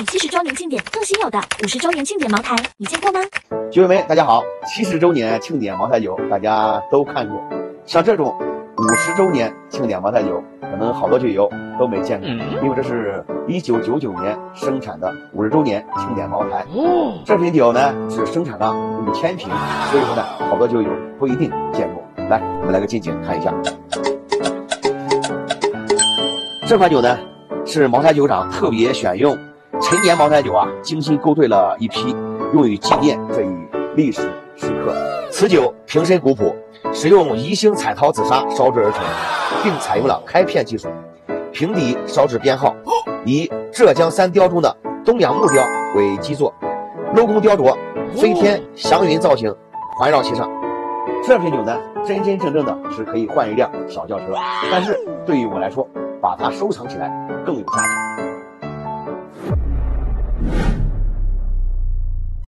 比七十周年庆典更稀有的五十周年庆典茅台，你见过吗？酒友们，大家好！七十周年庆典茅台酒大家都看过，像这种五十周年庆典茅台酒，可能好多酒友都没见过，因为这是一九九九年生产的五十周年庆典茅台。这瓶酒呢只生产了五千瓶，所以说呢，好多酒友不一定见过。来，我们来个近景看一下，这款酒呢是茅台酒厂特别选用陈年茅台酒啊，精心勾兑了一批，用于纪念这一历史时刻。此酒瓶身古朴，使用宜兴彩陶紫砂烧制而成，并采用了开片技术，瓶底烧制编号以浙江三雕中的东阳木雕为基座，镂空雕琢，飞天祥云造型环绕其上。这瓶酒呢，真真正正的是可以换一辆小轿车，但是对于我来说，把它收藏起来更有价值。